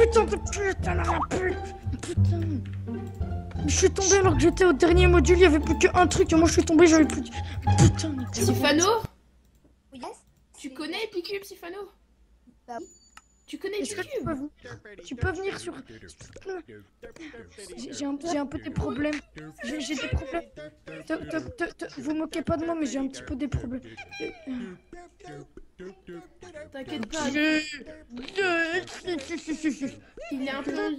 putain de putain la pute Putain Je suis tombé alors que j'étais au dernier module, il y avait plus qu'un truc et moi je suis tombé, j'avais plus de... Putain mais t'es- Psyphano Yes Tu connais Epicube, Psyphano Bah oui. Tu connais tu Epicube peux, venir- tu peux venir sur... J'ai- un, peu des problèmes. J'ai des problèmes. Te- te- te- te- vous moquez pas de moi mais j'ai un petit peu des problèmes. T'inquiète pas, il est un peu...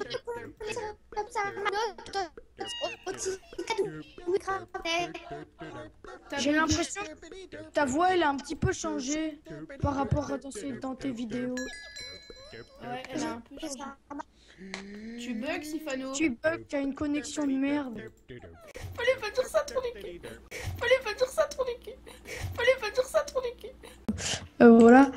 J'ai l'impression que ta voix elle a un petit peu changé par rapport à dans tes vidéos. Ouais, elle a un peu changé. Tu bugs, Psyphano Tu bugs, tu as une connexion de merde. Fallait pas dire ça, trop Fallait pas dire ça, trop Fallait pas dire ça, trop Euh, voilà.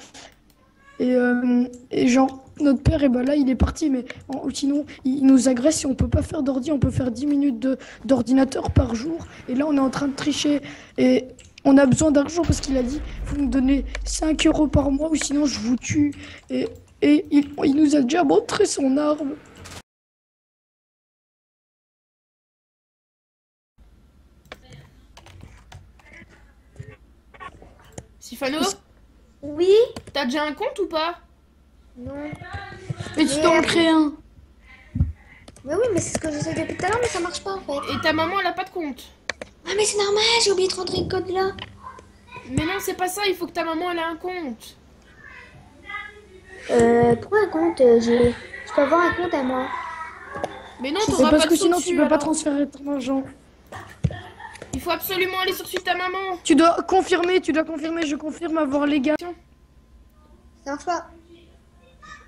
Et, euh, et genre, notre père, et ben là, il est parti, mais en- sinon, il nous agresse et on peut pas faire d'ordi, on peut faire 10 minutes de- d'ordinateur par jour. Et là, on est en train de tricher. Et on a besoin d'argent parce qu'il a dit, vous me donnez 5 euros par mois ou sinon je vous tue. Et, et il, il nous a déjà montré son arme. Psyphano Oui T'as déjà un compte ou pas? Non. Mais tu dois en créer un. Mais oui, mais c'est ce que j'essaie depuis tout à l'heure, mais ça marche pas en fait. Et ta maman, elle a pas de compte Ah, mais c'est normal, j'ai oublié de rentrer le code là. Mais non, c'est pas ça, il faut que ta maman, elle ait un compte Euh, pourquoi un compte euh, j'ai... Je peux avoir un compte à moi. Mais non, t'auras parce pas que de sinon, sous tu dessus, peux pas transférer ton argent. Il faut absolument aller sur suite ta maman Tu dois confirmer, tu dois confirmer, je confirme avoir les gars. Ça marche pas.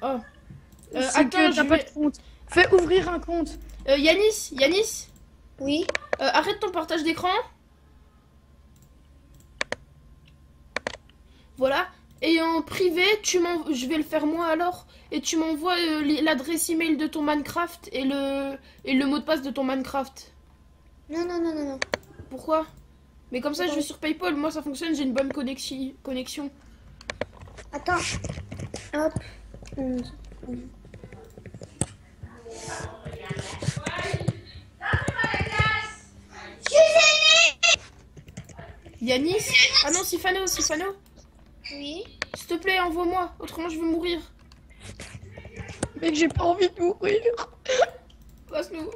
Oh euh, C'est Attends, que je t'as pas vais... de compte. Fais ouvrir un compte. Euh, Yanis, Yanis Oui. euh, Arrête ton partage d'écran Voilà. Et en privé, tu. Je vais le faire moi alors. Et tu m'envoies euh, l'adresse email de ton Minecraft et le... et le mot de passe de ton Minecraft. Non, non, non, non, non. Pourquoi? Mais comme ça, je vais sur Paypal. Moi, ça fonctionne. J'ai une bonne connexi- connexion. Attends. Hop. Hum. Yanis? Ah non, Sifano, Sifano. Oui. S'il te plaît, envoie-moi. Autrement, je vais mourir. Mec, j'ai pas envie de mourir. Passe-nous.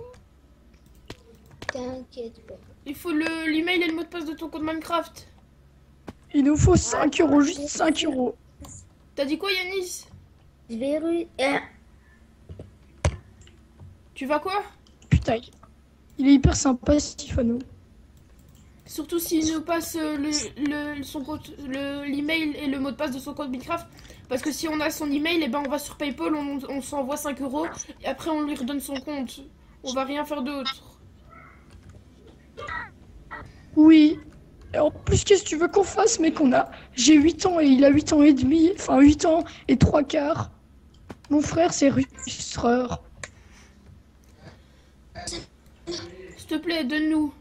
T'inquiète pas. Il faut le l'email et le mot de passe de ton compte Minecraft. Il nous faut 5 euros, juste 5 euros. T'as dit quoi, Yanis? Je vais rue. Tu vas quoi? Putain, il est hyper sympa, Stefano. Surtout s'il nous passe euh, le, le, son compte, le, l'email et le mot de passe de son compte Minecraft. Parce que si on a son email, et ben on va sur Paypal, on, on s'envoie 5 euros et après on lui redonne son compte. On va rien faire d'autre. Oui. Et en plus, qu'est-ce que tu veux qu'on fasse, mec? On a... J'ai 8 ans et il a 8 ans et demi. Enfin, 8 ans et 3 quarts. Mon frère, c'est Rustreur. S'il te plaît, donne-nous.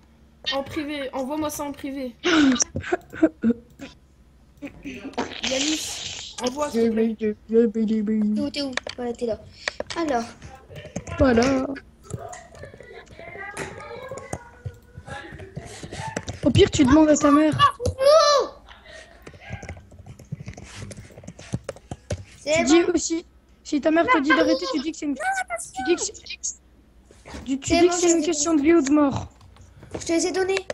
En privé, envoie-moi ça en privé. Yanis, envoie plaît. T'es où, t'es où Voilà, t'es là. Alors, Voilà. Au pire, tu demandes à ta mère. c'est Tu dis aussi, si ta mère te dit d'arrêter, tu dis que c'est une, tu dis que c'est, tu, dis que c'est une question de vie ou de mort. Je te les ai donnés.